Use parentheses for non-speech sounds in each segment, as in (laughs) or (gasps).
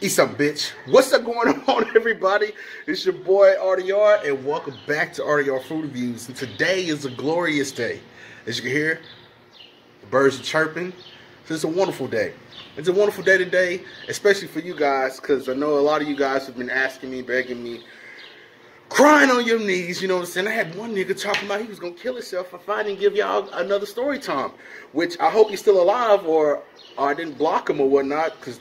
Eat some bitch. What's up going (laughs) on, everybody? It's your boy RDR, and welcome back to RDR Food Reviews. And today is a glorious day. As you can hear, the birds are chirping. So it's a wonderful day. It's a wonderful day today, especially for you guys, because I know a lot of you guys have been asking me, begging me, crying on your knees, you know what I'm saying? I had one nigga talking about he was gonna kill himself if I didn't give y'all another story time, which I hope he's still alive or, or I didn't block him or whatnot, because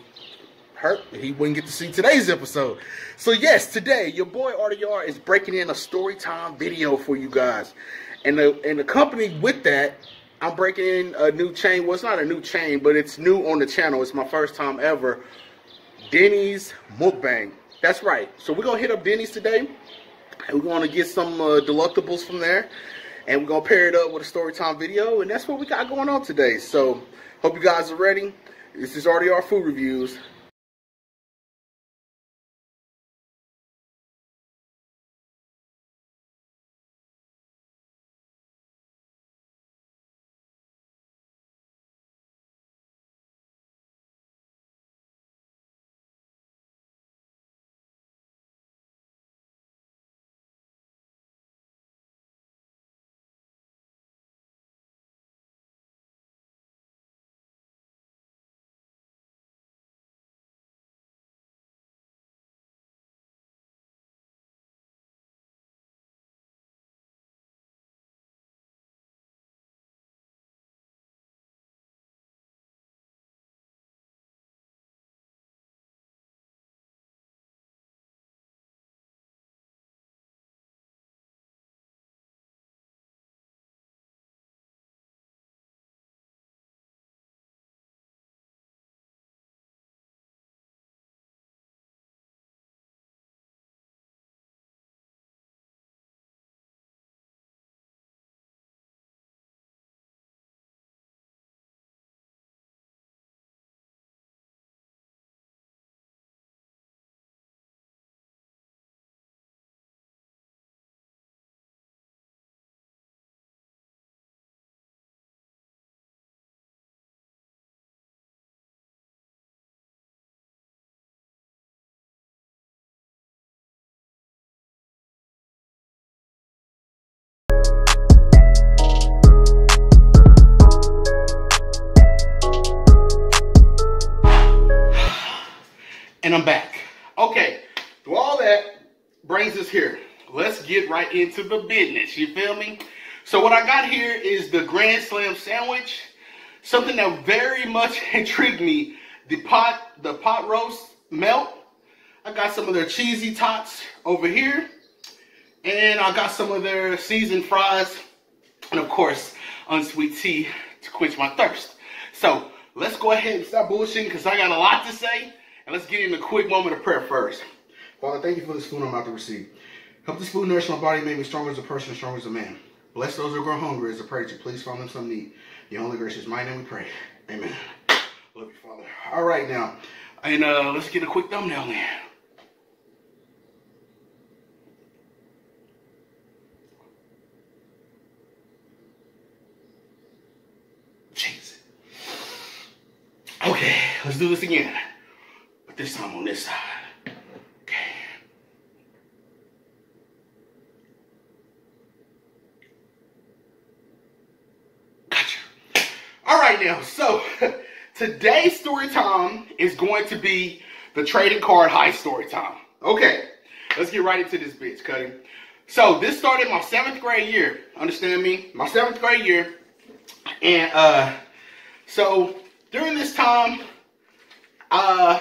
hurt, he wouldn't get to see today's episode. So yes, today your boy RDR is breaking in a story time video for you guys, and the and accompanied with that, I'm breaking in a new chain. Well, it's not a new chain, but it's new on the channel. It's my first time ever. Denny's mukbang. That's right. So we're gonna hit up Denny's today, and we're gonna get some uh, delectables from there, and we're gonna pair it up with a story time video, and that's what we got going on today. So hope you guys are ready. This is RDR Food Reviews. And I'm back. Okay, through all that brings us here. Let's get right into the business. You feel me? So what I got here is the Grand Slam sandwich. Something that very much (laughs) intrigued me. The pot, the pot roast melt. I got some of their cheesy tots over here. And I got some of their seasoned fries. And of course, unsweet tea to quench my thirst. So let's go ahead and stop bullshitting because I got a lot to say. And let's get in a quick moment of prayer first. Father, thank you for this food I'm about to receive. Help this food nourish my body, make me stronger as a person, stronger as a man. Bless those who grow hungry as a prayer to please find them some need. The only gracious my name we pray. Amen. Love you, Father. All right now. And uh, let's get a quick thumbnail in. Jeez. Okay, let's do this again this time on this side. Okay. Gotcha. All right now, so (laughs) today's story time is going to be the trading card high story time. Okay, let's get right into this bitch, Cuddy. So this started my seventh grade year. Understand me? My seventh grade year. And uh so during this time, uh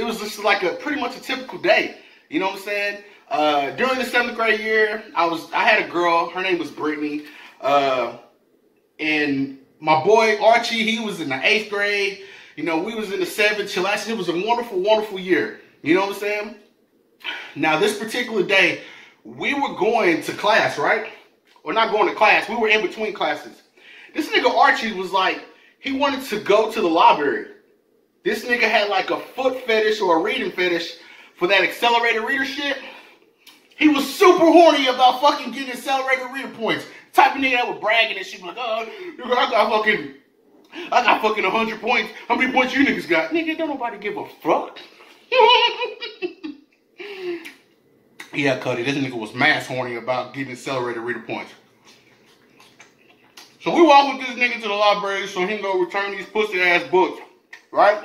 it was just like a pretty much a typical day. You know what I'm saying? Uh, during the seventh grade year, I was I had a girl. Her name was Brittany, uh, and my boy Archie. He was in the eighth grade. You know, we was in the seventh. Chillax. It was a wonderful, wonderful year. You know what I'm saying? Now, this particular day, we were going to class, right? Or not going to class. We were in between classes. This nigga Archie was like, he wanted to go to the library. This nigga had like a foot fetish or a reading fetish for that accelerated reader shit. He was super horny about fucking getting accelerated reader points. Type of nigga that was bragging and shit like, oh, nigga, I got fucking, I got fucking 100 points. How many points you niggas got? Nigga, don't nobody give a fuck. (laughs) yeah, Cuddy, this nigga was mass horny about getting accelerated reader points. So we walk with this nigga to the library so he can go return these pussy ass books, right?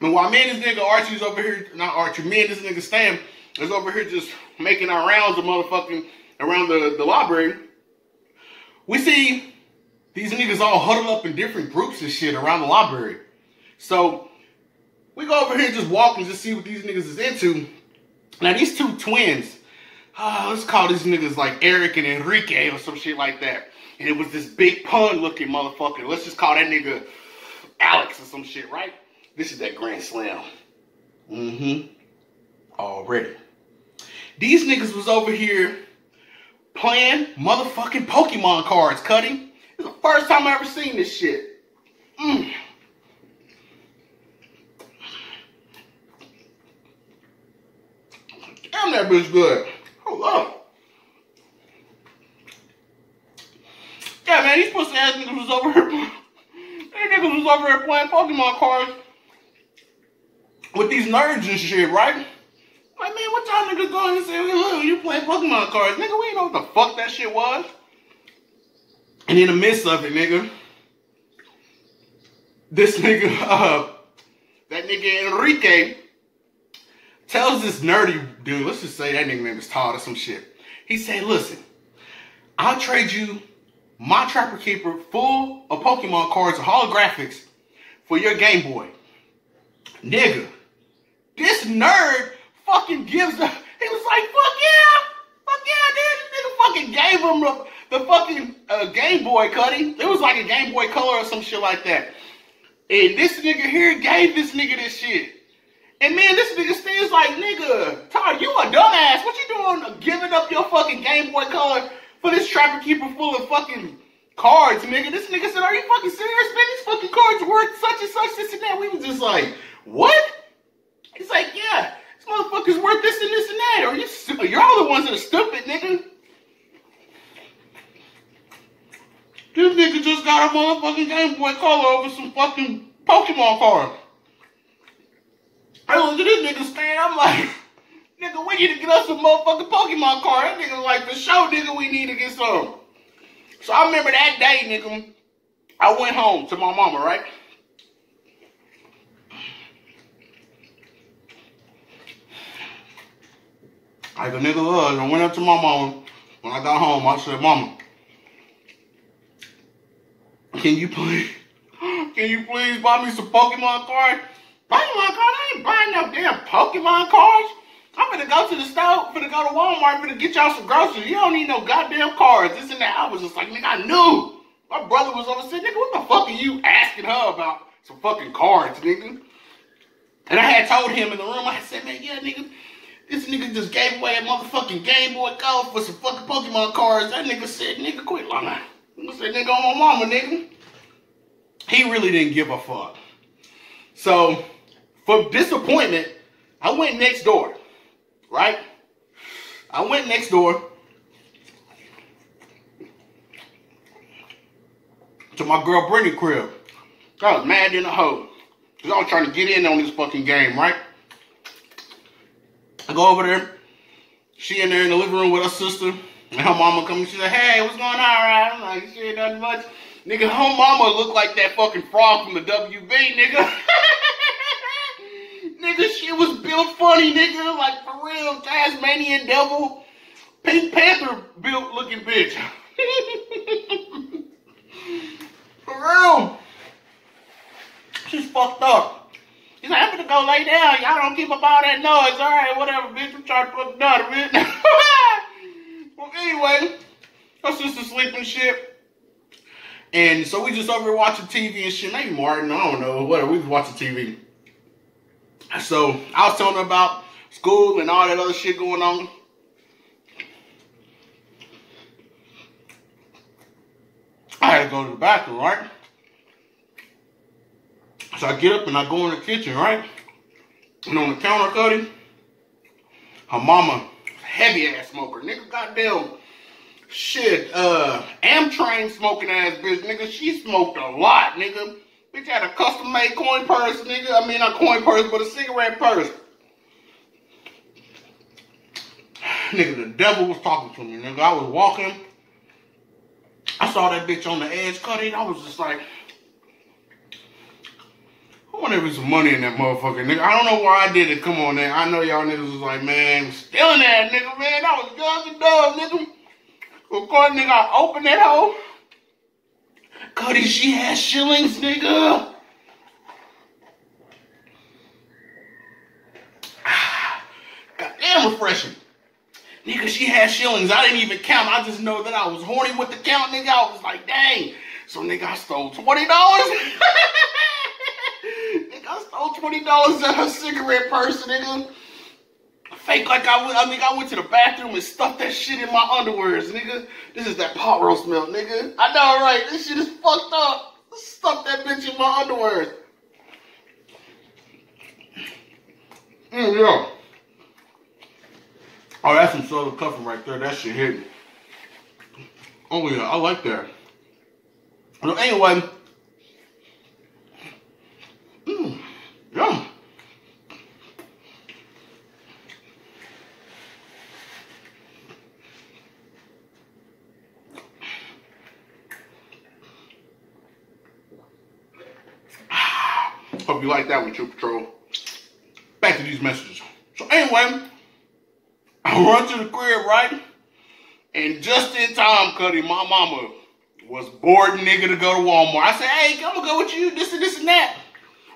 And while me and this nigga Archie's over here, not Archie, me and this nigga Stan is over here just making our rounds of motherfucking around the, the library, we see these niggas all huddled up in different groups and shit around the library. So we go over here and just walk and just see what these niggas is into. Now these two twins, uh, let's call these niggas like Eric and Enrique or some shit like that. And it was this big pun looking motherfucker. Let's just call that nigga Alex or some shit, right? This is that Grand Slam. Mm-hmm. Already. These niggas was over here playing motherfucking Pokemon cards, Cuddy. It's the first time I ever seen this shit. Mm. Damn, that bitch good. Hold up. Yeah, man, these pussy ass niggas was over here. These niggas was over here playing Pokemon cards with these nerds and shit, right? Like, man, what y'all niggas going and say, look, you play Pokemon cards. Nigga, we know what the fuck that shit was. And in the midst of it, nigga, this (laughs) nigga, uh, that nigga Enrique tells this nerdy dude, let's just say that nigga name is Todd or some shit. He said, listen, I'll trade you my Trapper Keeper full of Pokemon cards or holographics for your Game Boy. Nigga, this nerd fucking gives a, he was like, fuck yeah, fuck yeah, dude. This nigga fucking gave him the, the fucking uh, Game Boy cutting. It was like a Game Boy Color or some shit like that. And this nigga here gave this nigga this shit. And man, this nigga stands like, nigga, Todd, you a dumbass. What you doing giving up your fucking Game Boy Color for this Trapper Keeper full of fucking cards, nigga? This nigga said, are you fucking serious, man? These fucking cards worth such and such, this and that. We was just like, what? He's like, yeah, this motherfucker's worth this and this and that. Are you, stupid? You're all the ones that are stupid, nigga. This nigga just got a motherfucking Game Boy Color over some fucking Pokemon cards. I look at this nigga stand, I'm like, nigga, we need to get us some motherfucking Pokemon card. That nigga like, for sure, nigga, we need to get some. So I remember that day, nigga, I went home to my mama, right? Like a nigga was, I went up to my mama. When I got home, I said, Mama, can you please, (gasps) can you please buy me some Pokemon cards? Pokemon cards? I ain't buying no damn Pokemon cards. I'm gonna go to the store, I'm gonna go to Walmart, I'm gonna get y'all some groceries. You don't need no goddamn cards. This and that. I was just like, nigga, I knew. My brother was over saying, nigga, what the fuck are you asking her about some fucking cards, nigga? And I had told him in the room, I said, man, yeah, nigga, this nigga just gave away a motherfucking Game Boy Color for some fucking Pokemon cards. That nigga said, nigga, quit lying. I said, nigga, on my mama, nigga. He really didn't give a fuck. So, for disappointment, I went next door, right? I went next door to my girl Brittany crib. I was mad in the hoe. Cause I was trying to get in on this fucking game, right? I go over there. She in there in the living room with her sister. And her mama comes. She's like, hey, what's going on, right? I'm like, shit, nothing much. Nigga, her mama look like that fucking frog from the WB, nigga. (laughs) nigga, she was built funny, nigga. Like, real, Tasmanian devil. Pink Panther built looking bitch. (laughs) for real. She's fucked up. He's like, I'm gonna go lay down. Y'all don't keep up all that noise. All right, whatever, bitch. I'm trying to put down a bit. well, anyway, her sister sleeping shit. And so we just over here watching TV and shit. Maybe Martin, I don't know. Whatever, we was watching TV. So I was telling her about school and all that other shit going on. I had to go to the bathroom, right? So I get up and I go in the kitchen, right? And on the counter cutting, her mama, heavy ass smoker, nigga, goddamn shit, uh, Amtrain smoking ass bitch, nigga. She smoked a lot, nigga. Bitch had a custom made coin purse, nigga. I mean, not coin purse, but a cigarette purse. Nigga, the devil was talking to me, nigga. I was walking. I saw that bitch on the edge cutting. I was just like, I wonder if there's some money in that motherfucker, nigga. I don't know why I did it. Come on, man. I know y'all niggas was like, man, stealing that, nigga, man. That was guns and dubs, nigga. Course, nigga, I opened that hole. Cuddy, she has shillings, nigga. (sighs) Goddamn refreshing. Nigga, she had shillings. I didn't even count. I just know that I was horny with the count, nigga. I was like, dang. So, nigga, I stole $20. (laughs) nigga, I stole $20 out of her cigarette purse, nigga. Fake like I I mean, I went to the bathroom and stuffed that shit in my underwears, nigga. This is that pot roast melt, nigga. I know, right? This shit is fucked up. Stuff that bitch in my underwear. Mm, yeah. Oh, that's some Southern cuffing right there. That shit hit me. Oh, yeah, I like that. So, anyway. Mmm, yum. (sighs) Hope you like that one, True Patrol. Back to these messages. So anyway, run to the crib, right? And just in time, Cuddy, my mama was bored nigga to go to Walmart. I said, hey, I'm gonna go with you, this and this and that.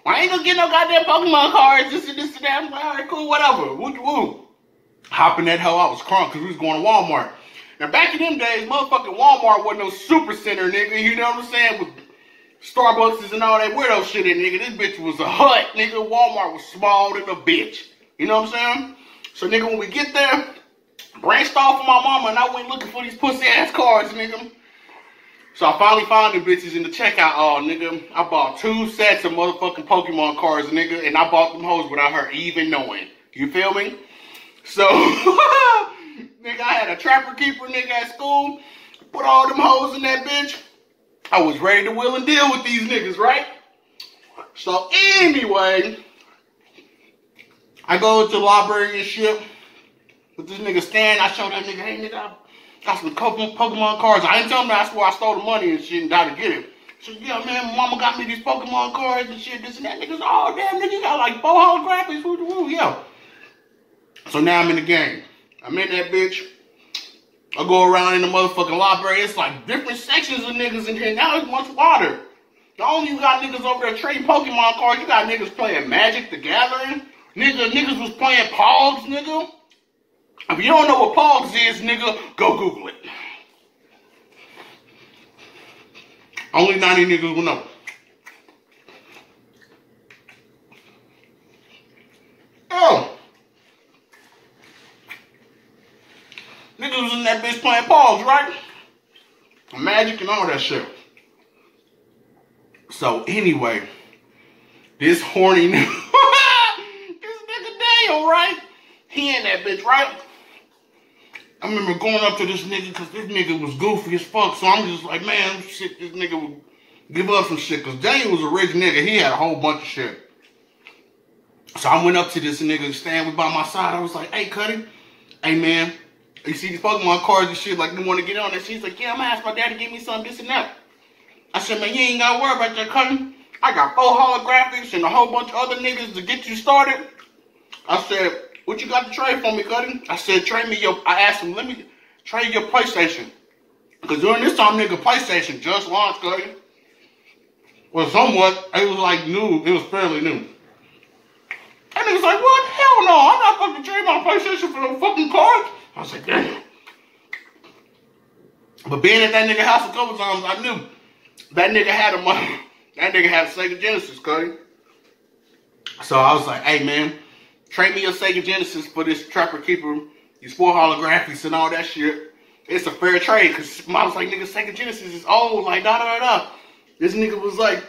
Well, I ain't gonna get no goddamn Pokemon cards, this and this and that. I'm like, all right, cool, whatever. Woo woo. Hop in that hell, I was crunk because we was going to Walmart. Now, back in them days, motherfucking Walmart wasn't no super center, nigga. You know what I'm saying? With Starbucks and all that weirdo shit in, nigga. This bitch was a hut, nigga. Walmart was small than a bitch. You know what I'm saying? So, nigga, when we get there, branched off of my mama and I went looking for these pussy ass cards, nigga. So I finally found them bitches in the checkout hall, nigga. I bought two sets of motherfucking Pokemon cards, nigga, and I bought them hoes without her even knowing. You feel me? So, (laughs) nigga, I had a trapper keeper, nigga, at school. Put all them hoes in that bitch. I was ready to will and deal with these niggas, right? So anyway, I go to the library and shit with this nigga stand. I show that nigga, hey nigga, I got some Pokemon cards. I didn't tell him that's where I stole the money and shit and got to get it. So yeah, man, mama got me these Pokemon cards and shit, this and that. Niggas, oh damn, nigga, you got like four holographics, woo woo, yeah. So now I'm in the game. I'm in that bitch. I go around in the motherfucking library. It's like different sections of niggas in here. Now it's much water. Not only you got niggas over there trading Pokemon cards, you got niggas playing Magic the Gathering. Nigga, niggas was playing Pogs, nigga. If you don't know what Pogs is, nigga, go Google it. Only 90 niggas will know. Oh. Niggas was in that bitch playing Pogs, right? Magic and all that shit. So anyway, this horny (laughs) nigga, this nigga Daniel, right? He in that bitch, right? I remember going up to this nigga because this nigga was goofy as fuck. So I'm just like, man, shit, this nigga would give up some shit. Because Daniel was a rich nigga. He had a whole bunch of shit. So I went up to this nigga and standing by my side. I was like, hey, Cuddy, hey, man, you see these Pokemon cards and shit, like, you want to get on that? She's like, yeah, I'm going to ask my dad to give me some, this and that. I said, man, you ain't got to worry about that, Cuddy. I got four holographics and a whole bunch of other niggas to get you started. I said, what you got to trade for me, Cuddy? I said, trade me your, I asked him, let me trade your PlayStation. Because during this time, nigga, PlayStation just launched, Cuddy. Well, somewhat, it was like new, it was fairly new. And nigga's like, what? Hell no, I'm not fucking trade my PlayStation for no fucking cards. I was like, damn. But being at that nigga house a couple times, I knew that nigga had a money. (laughs) That nigga had a Sega Genesis, Cuddy. So I was like, hey man, trade me a Sega Genesis for this Trapper Keeper, these four holographics and all that shit. It's a fair trade, because I was like, nigga, Sega Genesis is old, like, da da da da. This nigga was like,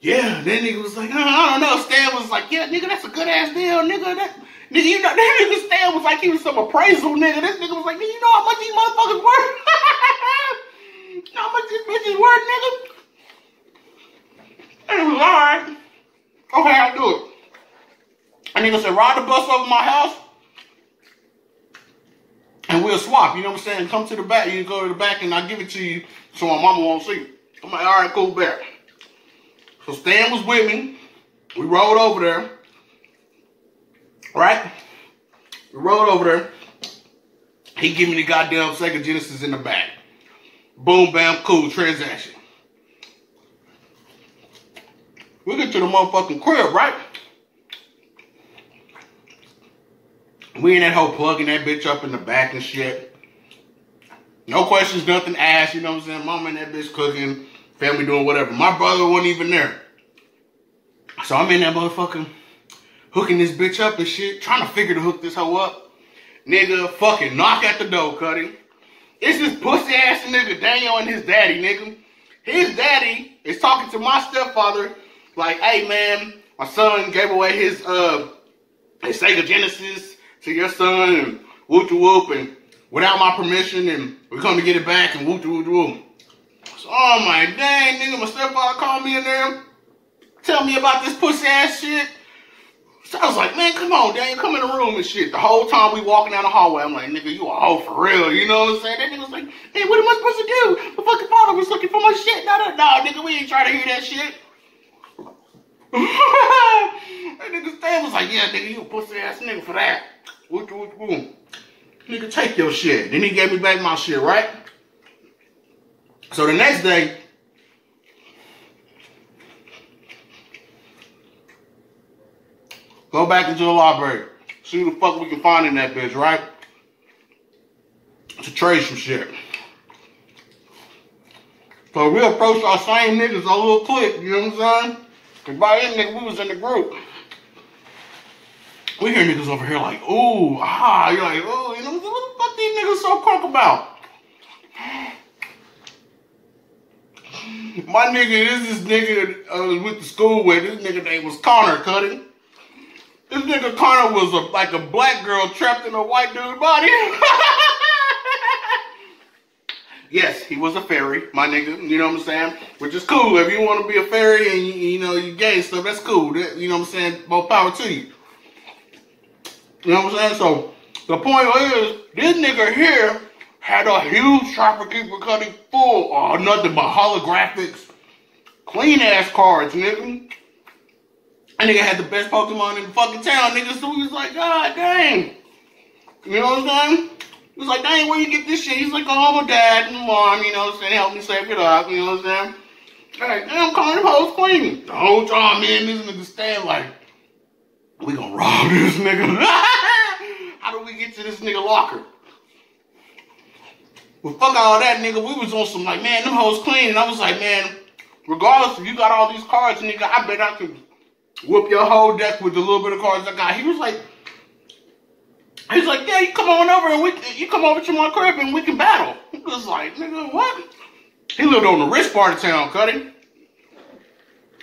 yeah. Then nigga was like, uh, I don't know. Stan was like, yeah, nigga, that's a good ass deal, nigga. That, nigga, you know, (laughs) that nigga Stan was like, he was some appraisal, nigga. This nigga was like, nigga, you know how much these motherfuckers worth? you (laughs) how much this bitch is worth, nigga? He was alright. Okay, I'll do it. And nigga said, ride the bus over my house. And we'll swap, you know what I'm saying? Come to the back, you can go to the back and I'll give it to you so my mama won't see. I'm like, all right, cool, bet. So Stan was with me. We rode over there. Right? We rode over there. He give me the goddamn Sega Genesis in the back. Boom, bam, cool, transaction. We get to the motherfucking crib, right? We in that whole plugging that bitch up in the back and shit. No questions, nothing asked, you know what I'm saying? Mom and that bitch cooking, family doing whatever. My brother wasn't even there. So I'm in that motherfucking hooking this bitch up and shit, trying to figure to hook this hoe up. Nigga, fucking knock at the door, Cuddy. It's this pussy ass nigga, Daniel and his daddy, nigga. His daddy is talking to my stepfather, like, hey man, my son gave away his uh his Sega Genesis to your son and whoop to whoop and without my permission and we're coming to get it back and whoop whoop whoop. So, oh my dang nigga, my stepfather called me in there, tell me about this pussy ass shit. So I was like, man, come on, Daniel, come in the room and shit. The whole time we walking down the hallway, I'm like, nigga, you a hoe for real, you know what I'm saying? That nigga was like, hey, what am I supposed to do? My fucking father was looking for my shit. No, no, no, nigga, we ain't trying to hear that shit. (laughs) that nigga Stan was like, yeah, nigga, you a pussy ass nigga for that. Whoop, whoop. Nigga, take your shit. Then he gave me back my shit, right? So the next day, go back into the library. See what the fuck we can find in that bitch, right? To trade some shit. So we approached our same niggas a little quick, you know what I'm saying? Cause by then, nigga, we was in the group. We hear niggas over here like, ooh, ah, you're like, ooh, you know, what the fuck these niggas so crunk about? My nigga, this is nigga I was with the school with. This nigga name was Connor Cutting. This nigga Connor was a, like a black girl trapped in a white dude body. (laughs) yes, he was a fairy, my nigga. You know what I'm saying? Which is cool. If you want to be a fairy and you, you know you gay stuff, that's cool. That, you know what I'm saying? More power to you. You know what I'm saying? So the point is, this nigga here had a huge trapper keeper cutting full of nothing but holographics, clean ass cards, nigga. And nigga had the best Pokemon in the fucking town, nigga. So he was like, God dang. You know what I'm saying? He was like, dang, where you get this shit? He's like, oh, my dad and mom, you know what I'm saying? Help me save it up, you know what I'm saying? Hey, damn, I'm calling the hoes cleaning. The whole time, man, this nigga stand like, we gonna rob this nigga. (laughs) How do we get to this nigga locker? Well, fuck all that, nigga. We was on some like, man, them hoes clean. And I was like, man, regardless if you got all these cards, nigga, I bet I can whoop your whole deck with the little bit of cards I got. He was like, he was like, yeah, you come on over and we, you come over to my crib and we can battle. He was like, nigga, what? He lived on the rich part of town, Cuddy.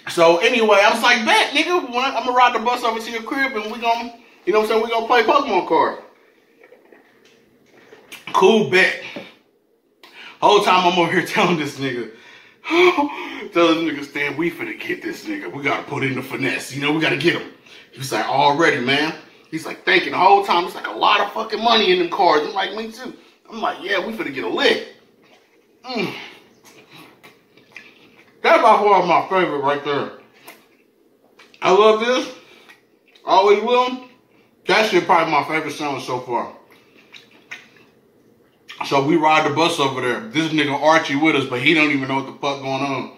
So anyway, I was like, bet, nigga, I'm gonna ride the bus over to your crib and we gonna, you know what I'm saying, we gonna play Pokemon card. Cool bet. Whole time I'm over here (laughs) telling this nigga, (sighs) telling this nigga, Stan, we finna get this nigga. We gotta put in the finesse. You know, we gotta get him. He's like, already, man. He's like thinking the whole time. It's like a lot of fucking money in them cards. I'm like, me too. I'm like, yeah, we finna get a lick. Mm. That's by far my favorite right there. I love this. Always will. That shit probably my favorite song so far. So we ride the bus over there. This nigga Archie with us, but he don't even know what the fuck going on.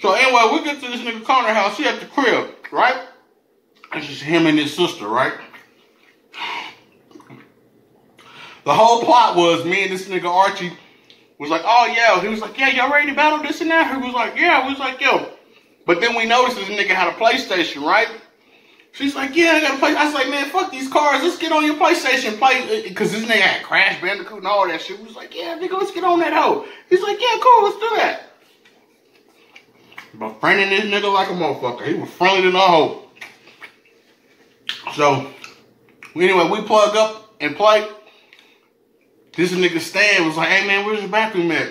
So anyway, we get to this nigga Connor house. He at the crib, right? It's just him and his sister, right? The whole plot was me and this nigga Archie was like, oh yeah. He was like, yeah, y'all ready to battle this and that? He was like, yeah. We was like, yo. But then we noticed this nigga had a PlayStation, right? She's like, yeah, I got a play. I was like, man, fuck these cars. Let's get on your PlayStation play. Because this nigga had Crash Bandicoot and all that shit. We was like, yeah, nigga, let's get on that hoe. He's like, yeah, cool, let's do that. But friending this nigga like a motherfucker. He was friendly than a hoe. So, anyway, we plug up and play. This nigga Stan was like, hey man, where's your bathroom at?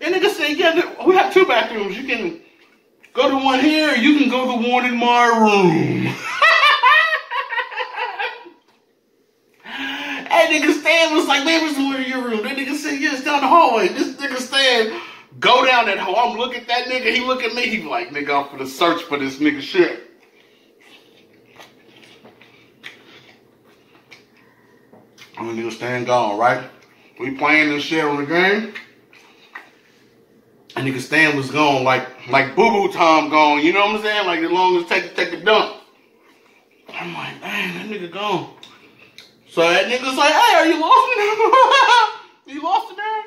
And nigga said, yeah, we have two bathrooms. You can go to one here, you can go to one in my room. (laughs) That nigga Stan was like, man, where's one in your room? That nigga said, yeah, it's down the hallway. This nigga Stan go down that hole. I'm looking at that nigga. He look at me. He like, nigga, I'm for the search for this nigga shit. I'm gonna nigga Stan gone, right? We playing this shit on the game. And nigga Stan was gone like like Boo Boo Tom gone, you know what I'm saying? Like as long as take take a dump. I'm like, man, that nigga gone. So that nigga's like, hey, are you lost in there? (laughs) you lost in there?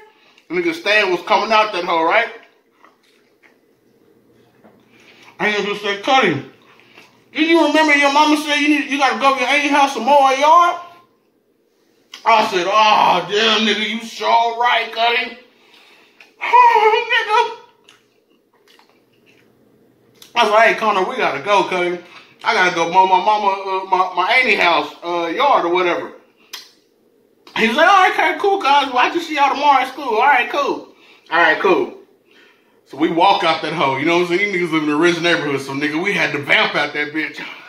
And nigga Stan was coming out that hole, right? I just said, Cuddy, did you remember your mama said you need, you gotta go to your aunt's house some more yard? I said, oh, damn, nigga, you sure right, Cuddy. Oh, (laughs) nigga. I was like, hey, Connor, we gotta go, Cuddy. I gotta go mow my mama, uh, my, my auntie house, uh, yard or whatever. He was like, all right, okay, cool, guys. Well, I just see y'all tomorrow at school. All right, cool. All right, cool. So we walk out that hole. You know what I'm saying? These niggas live in the rich neighborhood. So, nigga, we had to vamp out that bitch. (laughs)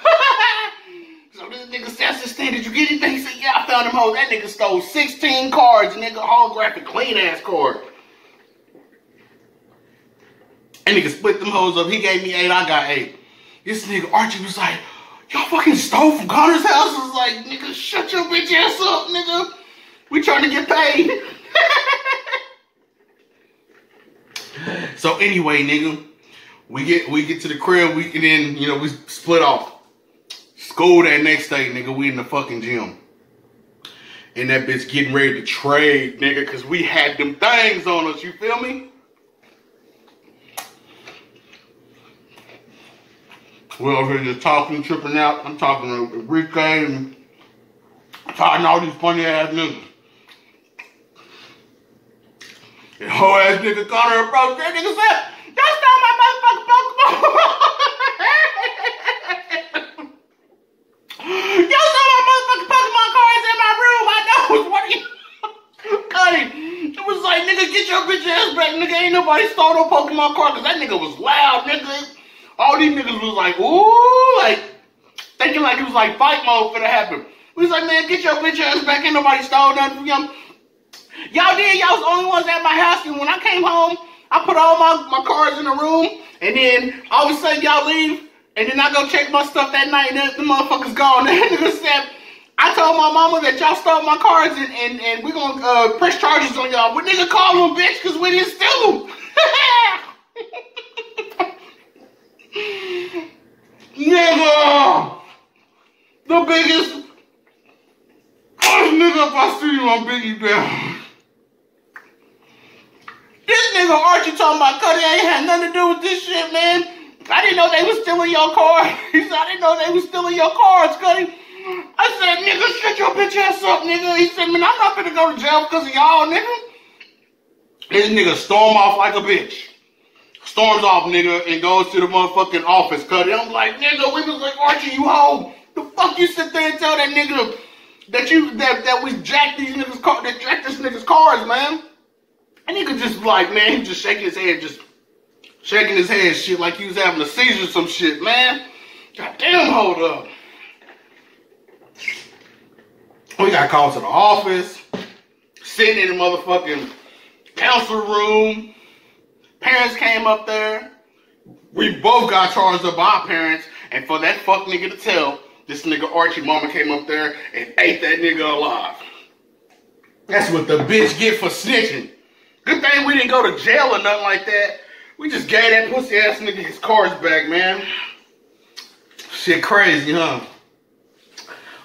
so this nigga I said, did you get anything? He said, yeah, I found them hoes. That nigga stole 16 cards. Nigga, holographic clean ass card. And nigga split them hoes up. He gave me eight, I got eight. This nigga Archie was like, y'all fucking stole from Connor's house. I was like, nigga, shut your bitch ass up, nigga. We trying to get paid. (laughs) so anyway, nigga, we get we get to the crib, we and then, you know, we split off. School that next day, nigga, we in the fucking gym. And that bitch getting ready to trade, nigga, cause we had them things on us, you feel me? We're over here just talking, tripping out. I'm talking to Enrique and talking to all these funny ass niggas. And whole ass nigga caught her approach. That nigga said, That's not my motherfucking Pokemon. you saw my motherfucking Pokemon cards in my room. I know. What are you? Cuddy. It was like, nigga, get your bitch ass back. Nigga, ain't nobody stole no Pokemon card because that nigga was loud, nigga. All these niggas was like, ooh, like, thinking like it was like fight mode for to happen. We was like, man, get your bitch ass back. Ain't nobody stole nothing from you. Y'all did. Y'all was the only ones at my house. And when I came home, I put all my, my cards in the room. And then all of a sudden y'all leave. And then I go check my stuff that night and the motherfucker's gone. (laughs) That nigga said, I told my mama that y'all stole my cards and, and, and we gonna uh, press charges on y'all. But nigga call them bitch because we didn't steal them. (laughs) nigga! The biggest... Oh, nigga, if I see you, I'm big you down. This nigga Archie talking about Cuddy ain't had nothing to do with this shit, man. I didn't know they was stealing your car. (laughs) I didn't know they was stealing your cards, Cuddy. I said, nigga, shut your bitch ass up, nigga. He said, man, I'm not gonna go to jail because of y'all, nigga. This nigga storm off like a bitch. Storms off, nigga, and goes to the motherfucking office, Cuddy. I'm like, nigga, we was like, Archie, you home. The fuck you sit there and tell that nigga that you that that we jacked these niggas car that jacked this nigga's cars, man. And nigga just like, man, he just shaking his head, just shaking his head shit like he was having a seizure or some shit, man. God damn, hold up. We got called to the office, sitting in the motherfucking council room. Parents came up there. We both got charged up by our parents, and for that fuck nigga to tell, this nigga Archie mama came up there and ate that nigga alive. That's what the bitch get for snitching. Good thing we didn't go to jail or nothing like that. We just gave that pussy ass nigga his cards back, man. Shit crazy, huh?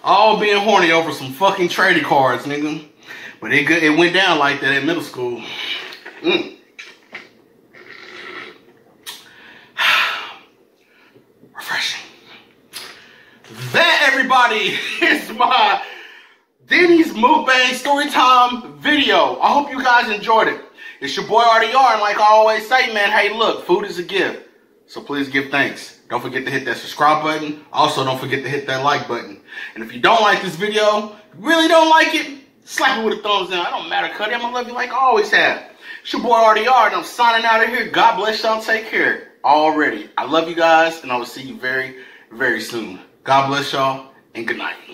All being horny over some fucking trading cards, nigga. But it. It went down like that in middle school. Mm. (sighs) Refreshing. That, everybody, (laughs) is my Denny's Mukbang Storytime video. I hope you guys enjoyed it. It's your boy RDR, and like I always say, man, hey, look, food is a gift. So please give thanks. Don't forget to hit that subscribe button. Also, don't forget to hit that like button. And if you don't like this video, really don't like it, slap it with a thumbs down. It don't matter, Cuddy. I'm gonna love you like I always have. It's your boy RDR, and I'm signing out of here. God bless y'all. Take care. Already. I love you guys, and I will see you very, very soon. God bless y'all, and good night.